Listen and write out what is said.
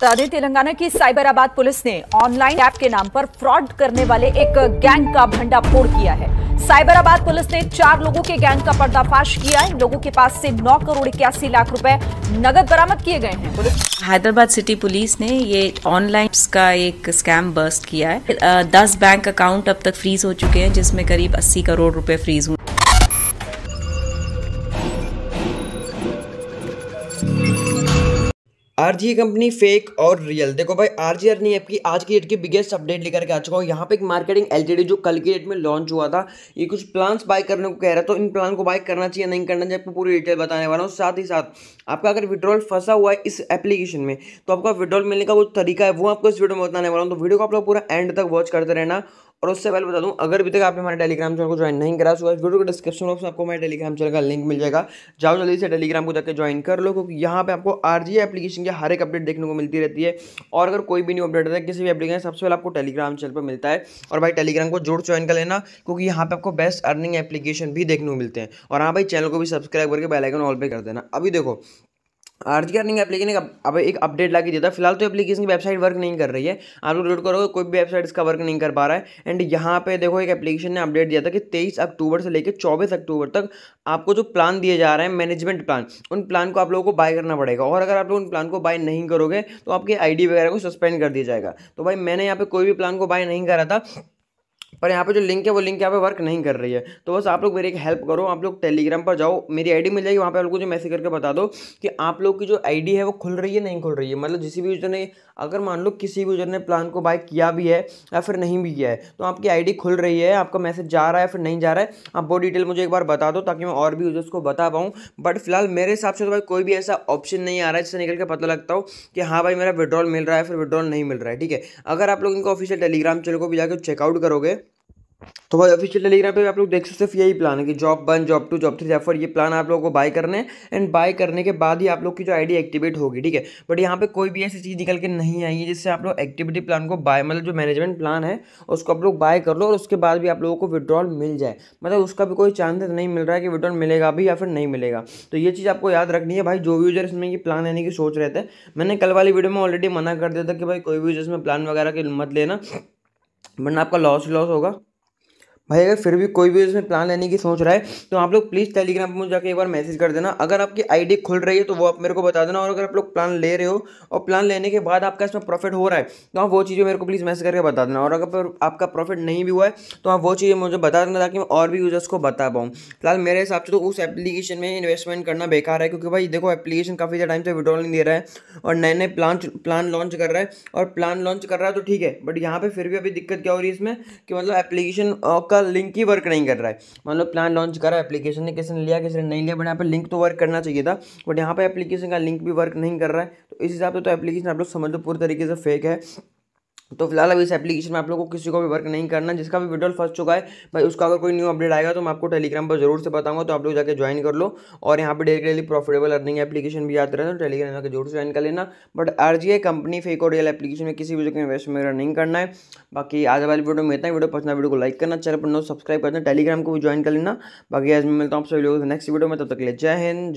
बता दें, तेलंगाना की साइबराबाद पुलिस ने ऑनलाइन ऐप के नाम पर फ्रॉड करने वाले एक गैंग का भंडाफोड़ किया है। साइबराबाद पुलिस ने चार लोगों के गैंग का पर्दाफाश किया इन लोगों के पास से नौ करोड़ इक्यासी लाख रुपए नगद बरामद किए गए हैं। हैदराबाद सिटी पुलिस ने ये ऑनलाइन का एक स्कैम बर्स्ट किया है। दस बैंक अकाउंट अब तक फ्रीज हो चुके हैं, जिसमें करीब अस्सी करोड़ रूपए फ्रीज हुए। आरजी कंपनी फेक और रियल देखो भाई आर आरजी अर्निंग ऐप की आज की डेट की बिगेस्ट अपडेट लेकर के आ चुका हूँ। यहाँ पे एक मार्केटिंग एलटीडी जो कल की डेट में लॉन्च हुआ था, ये कुछ प्लान्स बाय करने को कह रहा है तो इन प्लान को बाय करना चाहिए, नहीं करना चाहिए आपको पूरी डिटेल बताने वाला हूँ। साथ ही साथ, आपका अगर विड्रॉल फंसा हुआ है इस एप्लीकेशन में तो आपका विड्रॉल मिलने का वो तरीका है, वो आपको इस वीडियो में बताने वाला हूँ। तो वीडियो को आप लोग पूरा एंड तक वॉच करते रहना। और उससे पहले बता दूँ, अगर अभी तक आपने हमारे टेलीग्राम चैनल को ज्वाइन नहीं करा सो इस वीडियो के डिस्क्रिप्शन बॉक्स में आपको हमारे टेलीग्राम चैनल का लिंक मिल जाएगा। जाओ जल्दी से टेलीग्राम को जाकर ज्वाइन कर लो, क्योंकि यहाँ पे आपको आर एप्लीकेशन की हर एक अपडेट देखने को मिलती रहती है। और अगर कोई भी न्यू अपडेट आता है, किसी भी एप्लीकेशन सबसे पहले आपको टेलीग्राम चैनल पर मिलता है। और भाई टेलीग्राम को जोड़ ज्वाइन कर लेना, क्योंकि यहाँ पे आपको बेस्ट अर्निंग एप्लीकेशन भी देखने को मिलते हैं। और हाँ भाई चैनल को भी सब्सक्राइब करके बेलाइकन ऑल पे कर देना। अभी देखो आरजी अर्निंग एप्लीकेशन अब एक अपडेट ला के दिया था फ़िलहाल तो एप्लीकेशन की वेबसाइट वर्क नहीं कर रही है। आप लोग लोड करोगे, कोई भी वेबसाइट इसका वर्क नहीं कर पा रहा है। एंड यहाँ पे देखो, एक एप्लीकेशन ने अपडेट दिया था कि तेईस अक्टूबर से लेकर चौबीस अक्टूबर तक आपको जो प्लान दिए जा रहे हैं मैनेजमेंट प्लान उन प्लान को आप लोगों को बाय करना पड़ेगा। और अगर आप लोग उन प्लान को बाय नहीं करोगे तो आपकी आईडी वगैरह को सस्पेंड कर दिया जाएगा। तो भाई, मैंने यहाँ पे कोई भी प्लान को बाय नहीं करा था। पर यहाँ पे जो लिंक है, वो लिंक यहाँ पे वर्क नहीं कर रही है। तो बस आप लोग मेरी एक हेल्प करो, आप लोग टेलीग्राम पर जाओ, मेरी आईडी मिल जाएगी, वहाँ पे आप लोग को मैसेज करके बता दो कि आप लोग की जो आईडी है, वो खुल रही है, नहीं खुल रही है। मतलब जिस भी यूज़र ने, अगर मान लो किसी भी यूज़र ने प्लान को बाय किया भी है, या फिर नहीं भी किया है तो आपकी आईडी खुल रही है, आपका मैसेज जा रहा है फिर नहीं जा रहा है, आप वो डिटेल मुझे एक बार बता दो, ताकि मैं और भी यूज़र्स को बता पाऊँ। बट फ़िलहाल मेरे हिसाब से तो भाई कोई भी ऐसा ऑप्शन नहीं आ रहा है, जिससे निकल के पता लगता हो कि हाँ भाई मेरा विड्रॉल मिल रहा है, फिर विड्रॉल नहीं मिल रहा है, ठीक है? अगर आप लोग इनका ऑफिशियल टेलीग्राम चैनल को भी जाकर चेकआउट करोगे तो भाई ऑफिशियल टेलीग्राम पे आप लोग देख सकते सिर्फ़ यही प्लान है कि job one job two job three refer ये प्लान आप लोगों को बाय करने एंड बाय करने के बाद ही आप लोग की जो आईडी एक्टिवेट होगी, ठीक है? बट यहाँ पे कोई भी ऐसी चीज़ निकल के नहीं आई है जिससे आप लोग एक्टिविटी प्लान को बाय मतलब जो मैनेजमेंट प्लान है, उसको आप लोग बाय कर लो और उसके बाद भी आप लोगों को विड्रॉल मिल जाए। मतलब उसका भी कोई चांसेस नहीं मिल रहा है कि विड्रॉल मिलेगा भी या फिर नहीं मिलेगा। तो ये चीज़ आपको याद रखनी है भाई, जो भी यूज़र इसमें ये प्लान लेने की सोच रहे थे, मैंने कल वाली वीडियो में ऑलरेडी मना कर दिया था कि भाई कोई भी यूज़र इसमें प्लान वगैरह के मत लेना, वरना आपका लॉस लॉस होगा। भाई, अगर फिर भी कोई भी उसमें प्लान लेने की सोच रहा है तो आप लोग प्लीज़ टेलीग्राम पर मुझे जाकर एक बार मैसेज कर देना। अगर आपकी आईडी खुल रही है तो वो आप मेरे को बता देना। और अगर आप लोग प्लान ले रहे हो, और प्लान लेने के बाद आपका इसमें प्रॉफिट हो रहा है तो आप वो चीज़ें मेरे को प्लीज़ मैसेज करके बता देना। और अगर आपका प्रॉफिट नहीं भी हुआ है तो आप वो चीज़ें मुझे बता देना, ताकि मैं और भी यूज़र्स को बता पाऊँ। फ़िलहाल मेरे हिसाब से तो उस एप्लीकेशन में इन्वेस्टमेंट करना बेकार है, क्योंकि भाई, देखो एप्लीकेशन काफ़ी ज़्यादा टाइम से विड्रॉल नहीं दे रहा है, और नए नए प्लान प्लान लॉन्च कर रहा है, और प्लान लॉन्च कर रहा है तो ठीक है बट यहाँ पर फिर भी अभी दिक्कत क्या हो रही है इसमें, कि मतलब एप्लीकेशन का लिंक ही वर्क नहीं कर रहा है। मान लो प्लान लॉन्च करा एप्लीकेशन ने किसी ने लिया, किसी ने नहीं लिया बट यहाँ पर लिंक तो वर्क करना चाहिए था बट यहाँ पर एप्लीकेशन का लिंक भी वर्क नहीं कर रहा है। तो इस हिसाब से तो एप्लीकेशन आप लोग समझ लो पूरी तरीके से फेक है। तो फ़िलहाल अभी इस एप्लीकेशन में आप लोगों को किसी को भी वर्क नहीं करना, जिसका भी विड्रॉल फंस चुका है, भाई, उसका अगर कोई न्यू अपडेट आएगा तो मैं आपको टेलीग्राम पर ज़रूर से बताऊँगा तो आप लोग जाकर ज्वाइन कर लो। और यहाँ पे daily daily profitable earning application भी आते रहते हैं तो टेलीग्राम जाकर ज़रूर ज्वाइन कर लेना। बट आर कंपनी फेक और रियल एप्लीकेशन में किसी भी जगह इन्वेस्टमेंट वगैरह नहीं करना है। बाकी आज वाली वीडियो में इतना वीडियो पसंद वीडियो को लाइक करना, चैनल पर नो सब्सक्राइब करना टेलीग्राम को भी ज्वाइन कर लेना। बाकी आज मैं मिलता हूँ आप सभी लोगों से नेक्स्ट वीडियो में, तब तक ले जय हिंद